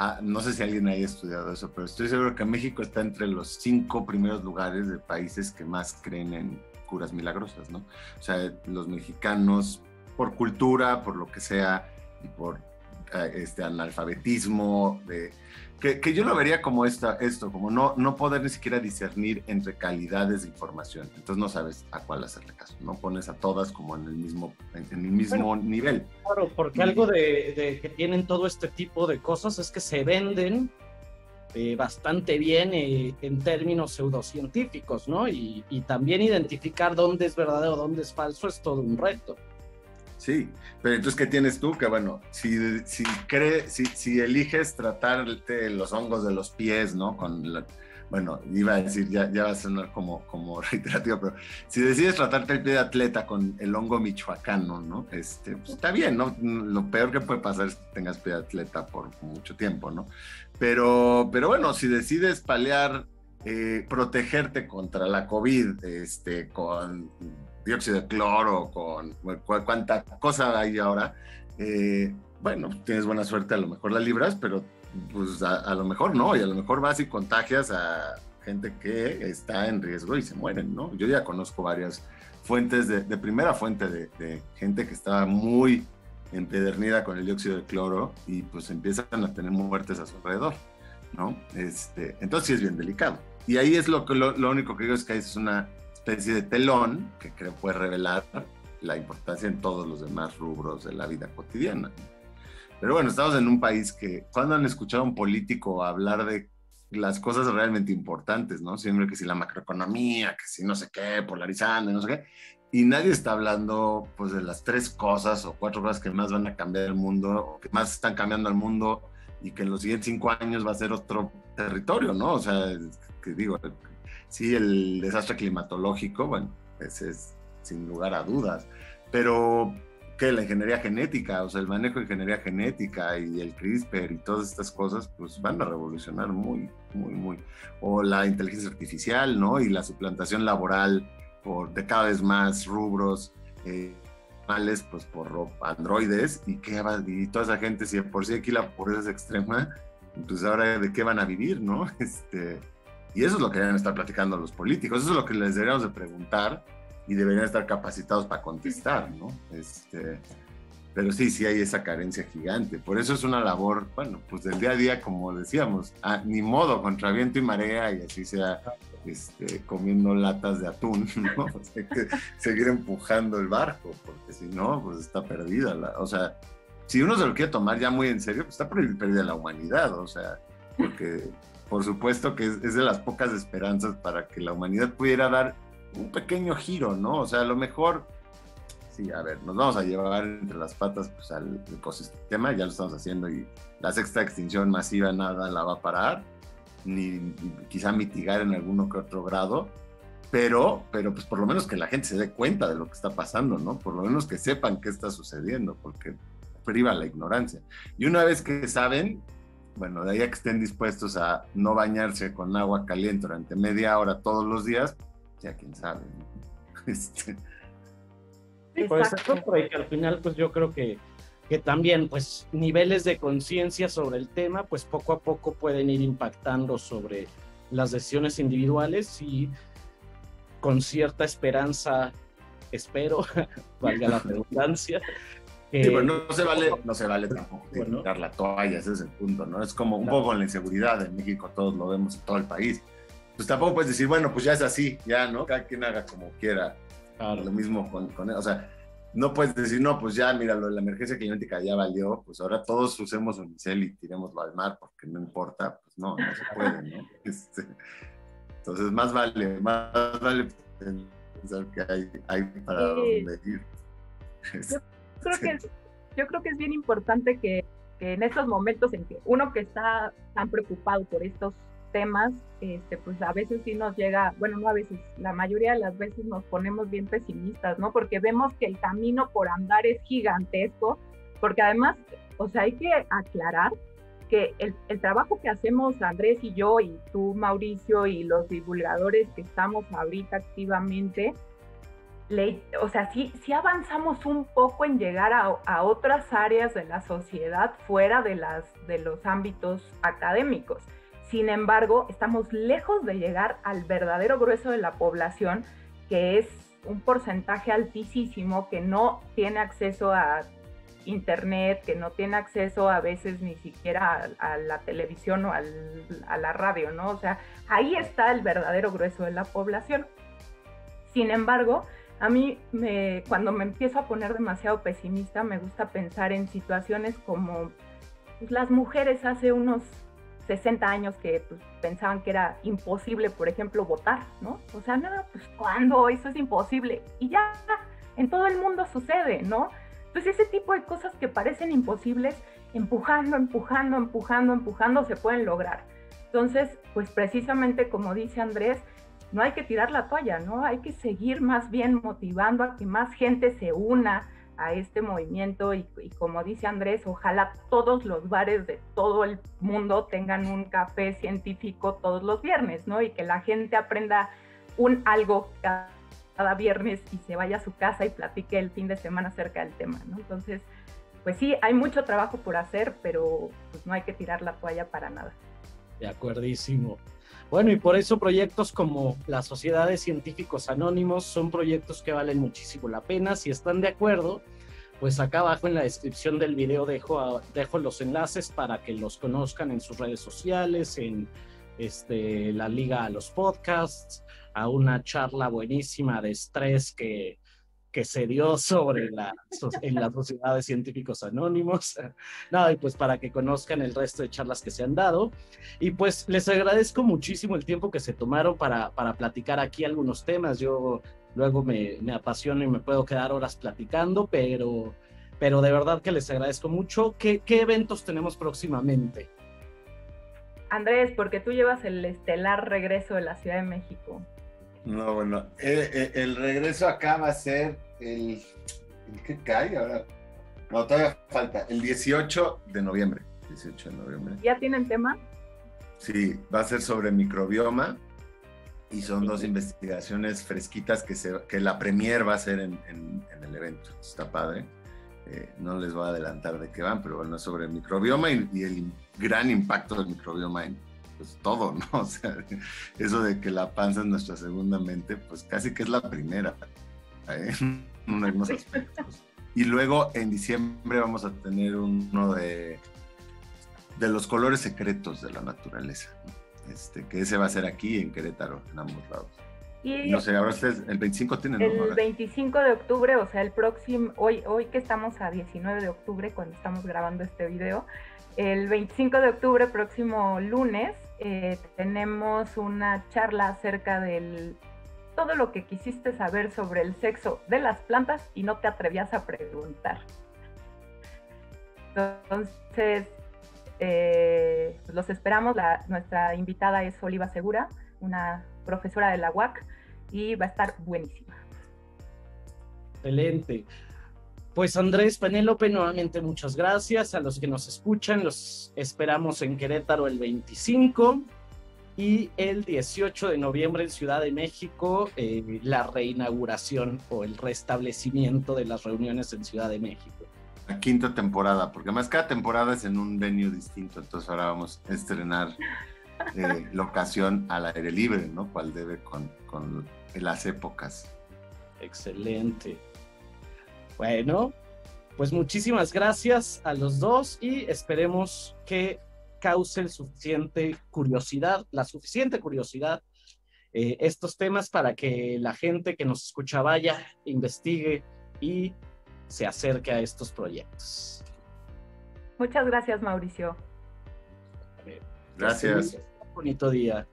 Ah, no sé si alguien haya estudiado eso, pero estoy seguro que México está entre los cinco primeros lugares de países que más creen en curas milagrosas, ¿no? O sea, los mexicanos, por cultura, por lo que sea, y por este analfabetismo, de, que, yo lo vería como esta, esto, como no, no poder ni siquiera discernir entre calidades de información. Entonces no sabes a cuál hacerle caso, no pones a todas como en el mismo, en, el mismo nivel. Claro, porque algo de, que tienen todo este tipo de cosas es que se venden eh, bastante bien eh, en términos pseudocientíficos, ¿no? Y, y, también identificar dónde es verdadero, dónde es falso es todo un reto. Sí, pero entonces, ¿qué tienes tú? Que bueno, si, si, cree, si, si eliges tratarte los hongos de los pies, ¿no? Con bueno, iba a decir, ya, ya va a sonar como, como reiterativo, pero si decides tratarte el pie de atleta con el hongo michoacano, ¿no? Este, pues está bien, ¿no? Lo peor que puede pasar es que tengas pie de atleta por mucho tiempo, ¿no? Pero, pero bueno, si decides palear, eh, protegerte contra la COVID, este, con dióxido de cloro, con cuánta cosa hay ahora, eh, bueno, tienes buena suerte, a lo mejor la libras, pero pues a, lo mejor no, y a lo mejor vas y contagias a gente que está en riesgo y se mueren, ¿no? Yo ya conozco varias fuentes de, primera fuente de, gente que estaba muy empedernida con el dióxido de cloro y pues empiezan a tener muertes a su alrededor, ¿no? Este, entonces sí es bien delicado. Y ahí es lo, que, lo, único que digo es que es una especie de telón que creo puede revelar la importancia en todos los demás rubros de la vida cotidiana. Pero bueno, estamos en un país que, cuando han escuchado a un político hablar de las cosas realmente importantes, ¿no? Siempre que si la macroeconomía, que si no sé qué, polarizando, no sé qué. Y nadie está hablando, pues, de las tres cosas o cuatro cosas que más van a cambiar el mundo, o que más están cambiando el mundo y que en los siguientes cinco años va a ser otro territorio, ¿no? O sea, que digo, sí, el desastre climatológico, bueno, ese es sin lugar a dudas, pero que la ingeniería genética, o sea, el manejo de ingeniería genética y el CRISPR y todas estas cosas, pues van a revolucionar muy, muy, muy. O la inteligencia artificial, ¿no? Y la suplantación laboral por, de cada vez más rubros, eh, pues por androides, y, qué y toda esa gente, si por sí aquí la pobreza es extrema, pues ahora de qué van a vivir, ¿no? Este, y eso es lo que deben estar platicando los políticos, eso es lo que les deberíamos de preguntar y deberían estar capacitados para contestar, ¿no? Este, pero sí, sí hay esa carencia gigante. Por eso es una labor, bueno, pues del día a día, como decíamos, ni modo, contra viento y marea y así sea este, comiendo latas de atún, ¿no? hay que seguir empujando el barco, porque si no, pues está perdida. La, o sea, si uno se lo quiere tomar ya muy en serio, pues está perdida la humanidad, o sea, porque por supuesto que es de las pocas esperanzas para que la humanidad pudiera dar un pequeño giro, ¿no? O sea, a lo mejor, sí, a ver, nos vamos a llevar entre las patas pues, al ecosistema, ya lo estamos haciendo y la sexta extinción masiva nada la va a parar, ni quizá mitigar en alguno que otro grado, pero, pero pues por lo menos que la gente se dé cuenta de lo que está pasando, ¿no? Por lo menos que sepan qué está sucediendo, porque priva la ignorancia. Y una vez que saben, bueno, de ahí a que estén dispuestos a no bañarse con agua caliente durante media hora todos los días, ya quién sabe. Este... Sí, pues que al final, pues yo creo que, que también, pues, niveles de conciencia sobre el tema, pues poco a poco pueden ir impactando sobre las decisiones individuales y con cierta esperanza, espero, valga la redundancia. Sí, pero no, se vale, no se vale tampoco bueno, la toalla, ese es el punto, ¿no? Es como un poco la inseguridad en México, todos lo vemos en todo el país pues tampoco puedes decir, bueno, pues ya es así, ya, ¿no? Cada quien haga como quiera. Lo mismo con, con, o sea, no puedes decir, no, pues ya, mira, lo de la emergencia climática ya valió, pues ahora todos usemos unicel y tirémoslo al mar porque no importa, pues no, no se puede, ¿no? Este, entonces, más vale, más vale pensar que hay, hay para dónde ir. Yo creo, que es, yo creo que es bien importante que, que en estos momentos en que uno que está tan preocupado por estos temas, este, pues a veces sí nos llega, bueno, no a veces, la mayoría de las veces nos ponemos bien pesimistas, ¿no? Porque vemos que el camino por andar es gigantesco, porque además, o sea, hay que aclarar que el, el, trabajo que hacemos Andrés y yo y tú Mauricio y los divulgadores que estamos ahorita activamente, le, o sea, sí, sí avanzamos un poco en llegar a, a, otras áreas de la sociedad fuera de, las, de los ámbitos académicos. Sin embargo, estamos lejos de llegar al verdadero grueso de la población, que es un porcentaje altísimo que no tiene acceso a internet, que no tiene acceso a veces ni siquiera a, la televisión o a la radio, ¿no? O sea, ahí está el verdadero grueso de la población. Sin embargo, a mí me, cuando me empiezo a poner demasiado pesimista, me gusta pensar en situaciones como pues, las mujeres hace unos 60 años que pues, pensaban que era imposible, por ejemplo, votar, ¿no? O sea, no, pues ¿cuándo? Eso es imposible. Y ya en todo el mundo sucede, ¿no? Entonces ese tipo de cosas que parecen imposibles, empujando, empujando, empujando, empujando, se pueden lograr. Entonces, pues precisamente como dice Andrés, no hay que tirar la toalla, ¿no? Hay que seguir más bien motivando a que más gente se una a este movimiento y, como dice Andrés, ojalá todos los bares de todo el mundo tengan un café científico todos los viernes, ¿no? Y que la gente aprenda un algo cada, viernes y se vaya a su casa y platique el fin de semana acerca del tema, ¿no? Entonces, pues sí, hay mucho trabajo por hacer, pero pues no hay que tirar la toalla para nada. De acuerdísimo. Bueno, y por eso proyectos como la Sociedad de Científicos Anónimos son proyectos que valen muchísimo la pena. Si están de acuerdo, pues acá abajo en la descripción del video dejo, dejo los enlaces para que los conozcan en sus redes sociales, en este, la liga a los podcasts, a una charla buenísima de estrés que, que se dio sobre la, en la Sociedad de Científicos Anónimos. Nada, y pues para que conozcan el resto de charlas que se han dado. Y pues les agradezco muchísimo el tiempo que se tomaron para, para platicar aquí algunos temas. Yo luego me, me apasiono y me puedo quedar horas platicando, pero, pero de verdad que les agradezco mucho. ¿Qué, qué eventos tenemos próximamente? Andrés, porque tú llevas el estelar regreso de la Ciudad de México. No, bueno, eh, eh, el, regreso acá va a ser el, el que cae ahora. No, todavía falta, el 18 de noviembre. 18 de noviembre. ¿Ya tienen tema? Sí, va a ser sobre microbioma y son dos investigaciones fresquitas que, se, que la premier va a ser en, el evento. Está padre. Eh, no les voy a adelantar de qué van, pero bueno, es sobre microbioma y, y el gran impacto del microbioma en, pues todo, ¿no? O sea, eso de que la panza es nuestra segunda mente, pues casi que es la primera, ¿eh? en algunos aspectos. Y luego en diciembre vamos a tener uno de, de los colores secretos de la naturaleza, este, que ese va a ser aquí en Querétaro, en ambos lados. Y no sé, ahora ustedes, el 25 tienen. El 25 de octubre, o sea, el próximo, hoy, hoy que estamos a 19 de octubre, cuando estamos grabando este video, el 25 de octubre, próximo lunes, eh, tenemos una charla acerca del todo lo que quisiste saber sobre el sexo de las plantas y no te atrevías a preguntar. Entonces, eh, pues los esperamos. nuestra invitada es Oliva Segura, una profesora de la UAC, y va a estar buenísima. Excelente. Pues Andrés Penélope, nuevamente muchas gracias. A los que nos escuchan, los esperamos en Querétaro el 25 y el 18 de noviembre en Ciudad de México, eh, la reinauguración o el restablecimiento de las reuniones en Ciudad de México. La quinta temporada, porque más cada temporada es en un venue distinto, entonces ahora vamos a estrenar eh, locación al aire libre, ¿no? Cual debe con, con las épocas. Excelente. Bueno, pues muchísimas gracias a los dos y esperemos que cause suficiente curiosidad, la suficiente curiosidad eh, estos temas para que la gente que nos escucha vaya, investigue y se acerque a estos proyectos. Muchas gracias, Mauricio. Gracias. bonito día.